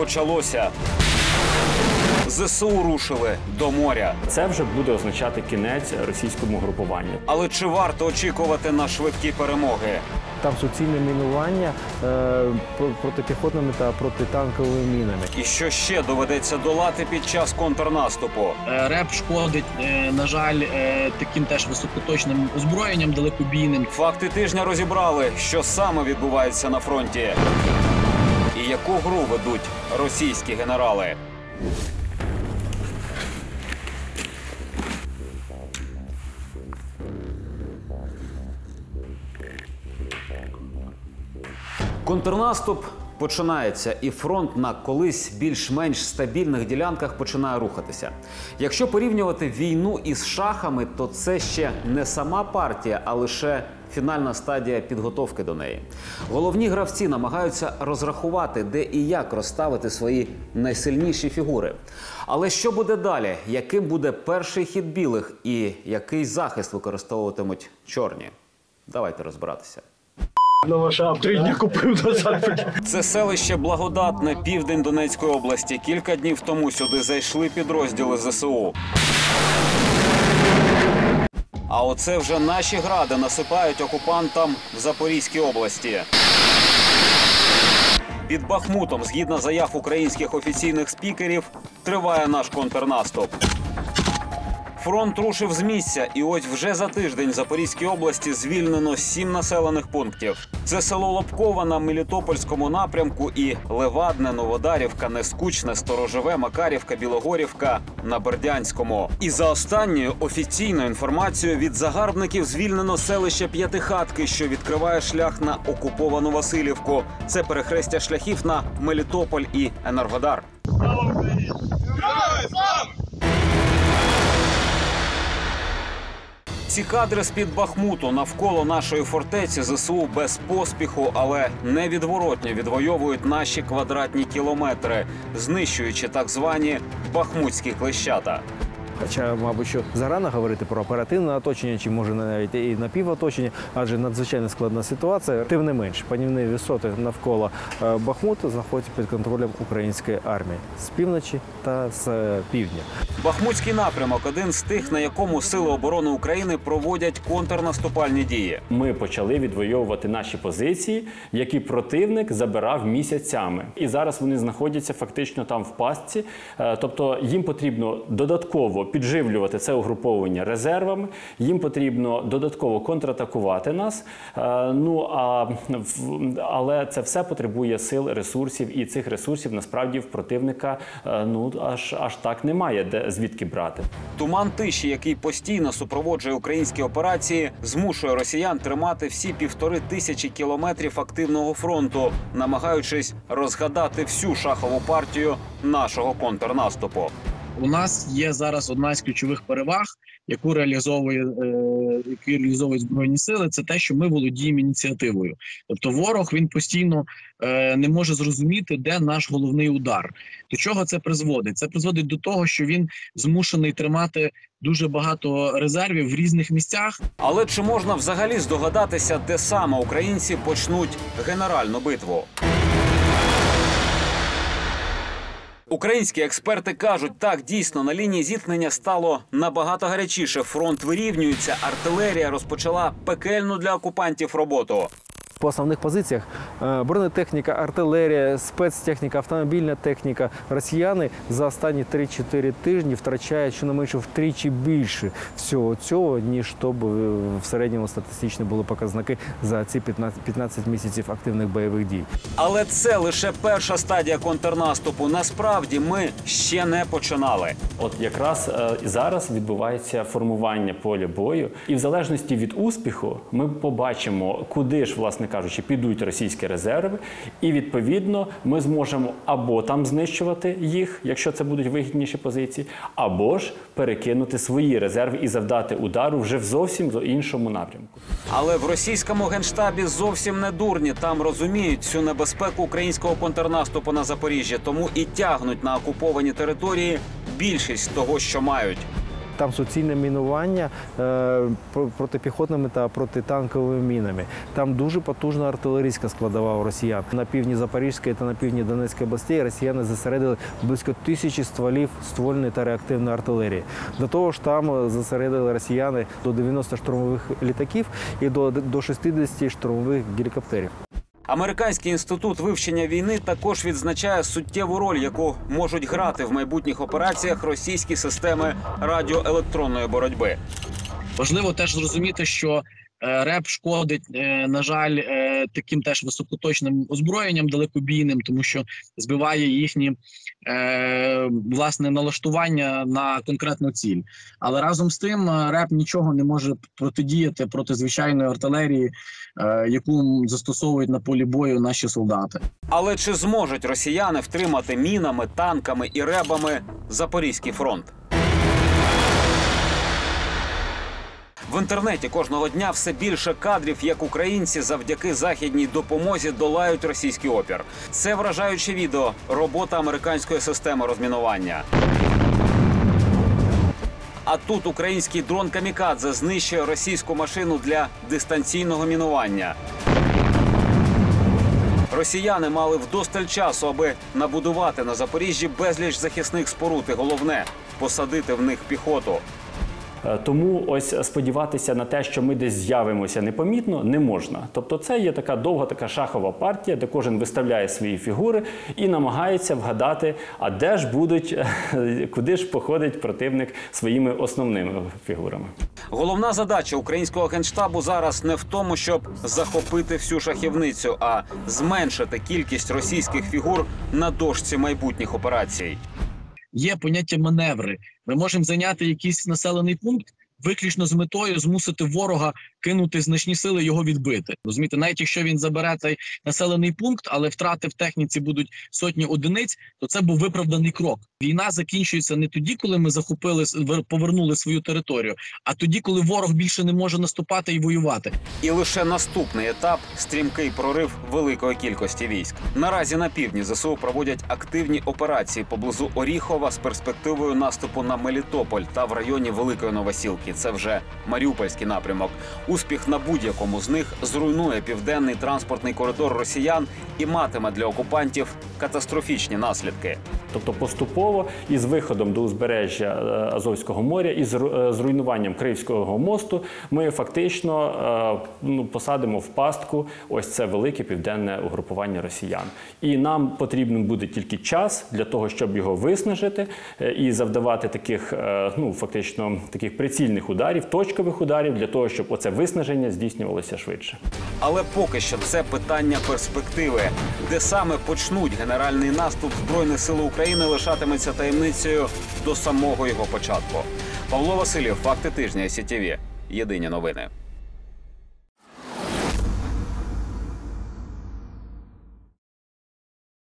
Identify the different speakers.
Speaker 1: почалося. ЗСУ рушили до моря.
Speaker 2: Це вже буде означати кінець російському групуванню.
Speaker 1: Але чи варто очікувати на швидкі перемоги?
Speaker 3: Там суцільне мінування е, протипіхотними та протитанковими мінами.
Speaker 1: І що ще доведеться долати під час контрнаступу?
Speaker 4: Е, Реп шкодить, е, на жаль, е, таким теж високоточним озброєнням далекобійним.
Speaker 1: Факти тижня розібрали, що саме відбувається на фронті, яку гру ведуть російські генерали. Контрнаступ починається, і фронт на колись більш-менш стабільних ділянках починає рухатися. Якщо порівнювати війну із шахами, то це ще не сама партія, а лише фінальна стадія підготовки до неї. Головні гравці намагаються розрахувати, де і як розставити свої найсильніші фігури. Але що буде далі? Яким буде перший хід білих і який захист використовуватимуть чорні? Давайте розбиратися. Це селище Благодатне, південь Донецької області. Кілька днів тому сюди зайшли підрозділи ЗСУ. А оце вже наші гради насипають окупантам в Запорізькій області. Під Бахмутом, згідно заяв українських офіційних спікерів, триває наш контрнаступ. Фронт рушив з місця, і ось вже за тиждень Запорізькій області звільнено сім населених пунктів. Це село Лобкова на Мелітопольському напрямку і Левадне, Новодарівка, Нескучне, Сторожеве, Макарівка, Білогорівка на Бердянському. І за останньою офіційною інформацією від загарбників звільнено селище П'ятихатки, що відкриває шлях на окуповану Васильівку. Це перехрестя шляхів на Мелітополь і Енергодар. Ці кадри з під Бахмуту навколо нашої фортеці ЗСУ без поспіху, але невідворотньо відвоюють наші квадратні кілометри, знищуючи так звані бахмутські клещата.
Speaker 3: Хоча, мабуть, що зарано говорити про оперативне оточення, чи може навіть і напівоточення, адже надзвичайно складна ситуація. Тим не менш, панівні висоти навколо е, Бахмуту знаходяться під контролем української армії з півночі та з півдня.
Speaker 1: Бахмутський напрямок один з тих, на якому сили оборони України проводять контрнаступальні дії.
Speaker 2: Ми почали відвоювати наші позиції, які противник забирав місяцями. І зараз вони знаходяться фактично там в пастці. Е, Тобто їм потрібно додатково підживлювати це угруповання резервами. Їм потрібно додатково контратакувати нас. Е, Ну а але це все потребує сил, ресурсів, і цих ресурсів насправді в противника е, ну аж аж так немає, де звідки брати.
Speaker 1: Туман тиші, який постійно супроводжує українські операції, змушує росіян тримати всі півтори тисячі кілометрів активного фронту, намагаючись розгадати всю шахову партію нашого контрнаступу.
Speaker 4: У нас є зараз одна з ключових переваг, яку реалізовує е, які реалізовують збройні сили. Це те, що ми володіємо ініціативою. Тобто, ворог він постійно е, не може зрозуміти, де наш головний удар. До чого це призводить? Це призводить до того, що він змушений тримати дуже багато резервів в різних місцях.
Speaker 1: Але чи можна взагалі здогадатися, де саме українці почнуть генеральну битву? Українські експерти кажуть, так дійсно на лінії зіткнення стало набагато гарячіше. Фронт вирівнюється, артилерія розпочала пекельну для окупантів роботу.
Speaker 3: По основних позиціях е, бронетехніка, артилерія, спецтехніка, автомобільна техніка. Росіяни за останні 3-4 тижні втрачають щонайменше втричі більше всього цього, ніж то б е, в середньому статистично були показники за ці 15, 15 місяців активних бойових дій.
Speaker 1: Але це лише перша стадія контрнаступу. Насправді ми ще не починали.
Speaker 2: От якраз е, зараз відбувається формування поля бою, і в залежності від успіху ми побачимо, куди ж, власне кажучи, підуть російські резерви, і відповідно ми зможемо або там знищувати їх, якщо це будуть вигідніші позиції, або ж перекинути свої резерви і завдати удару вже в зовсім іншому напрямку.
Speaker 1: Але в російському генштабі зовсім не дурні. Там розуміють всю небезпеку українського контрнаступу на Запоріжжя, тому і тягнуть на окуповані території більшість того, що мають.
Speaker 3: Там суцільне мінування е, протипіхотними та протитанковими мінами. Там дуже потужна артилерійська складова у росіян. На півдні Запорізької та на півдні Донецької областей росіяни зосередили близько тисячі стволів ствольної та реактивної артилерії. До того ж, там зосередили росіяни до 90 штурмових літаків і до 60 штурмових гелікоптерів.
Speaker 1: Американський інститут вивчення війни також відзначає суттєву роль, яку можуть грати в майбутніх операціях російські системи радіоелектронної боротьби.
Speaker 4: Важливо теж зрозуміти, що РЕП шкодить, е, на жаль, е, таким теж високоточним озброєнням далекобійним, тому що збиває їхні е, власне налаштування на конкретну ціль. Але разом з тим е, РЕП нічого не може протидіяти проти звичайної артилерії, е, яку застосовують на полі бою наші солдати.
Speaker 1: Але чи зможуть росіяни втримати мінами, танками і ребами Запорізький фронт? В інтернеті кожного дня все більше кадрів, як українці завдяки західній допомозі долають російський опір. Це вражаюче відео робота американської системи розмінування. А тут український дрон Камікадзе знищує російську машину для дистанційного мінування. Росіяни мали вдосталь часу, аби набудувати на Запоріжжі безліч захисних споруд. І головне посадити в них піхоту.
Speaker 2: Е, Тому ось сподіватися на те, що ми десь з'явимося непомітно, не можна. Тобто, це є така довга, така шахова партія, де кожен виставляє свої фігури і намагається вгадати, а де ж будуть, куди ж походить противник своїми основними фігурами.
Speaker 1: Головна задача українського генштабу зараз не в тому, щоб захопити всю шахівницю, а зменшити кількість російських фігур на дошці майбутніх операцій.
Speaker 4: Є поняття маневри. Ми можемо зайняти якийсь населений пункт. Виключно з метою змусити ворога кинути значні сили його відбити. Розумієте, навіть якщо він забере цей населений пункт, але втрати в техніці будуть сотні одиниць, то це був виправданий крок. Війна закінчується не тоді, коли ми захопили повернули свою територію, а тоді, коли ворог більше не може наступати і воювати.
Speaker 1: І лише наступний етап стрімкий прорив великої кількості військ. Наразі на півдні ЗСУ проводять активні операції поблизу Оріхова з перспективою наступу на Мелітополь та в районі Великої Новосілки. Це вже Маріупольський напрямок. Успіх на будь-якому з них зруйнує південний транспортний коридор росіян і матиме для окупантів катастрофічні наслідки.
Speaker 2: Тобто поступово із виходом до узбережжя е, Азовського моря і з е, руйнуванням Київського мосту ми фактично е, ну, посадимо в пастку ось це велике південне угрупування росіян. І нам потрібен буде тільки час для того, щоб його виснажити і завдавати таких, ну фактично таких прицільних ударів, точкових ударів для того, щоб оце виснаження здійснювалося швидше.
Speaker 1: Але поки що це питання перспективи, де саме почнуть генеральний наступ збройних сил України, лишатиметься таємницею до самого його початку. Павло Васильєв, факти тижня ICTV. Єдині новини.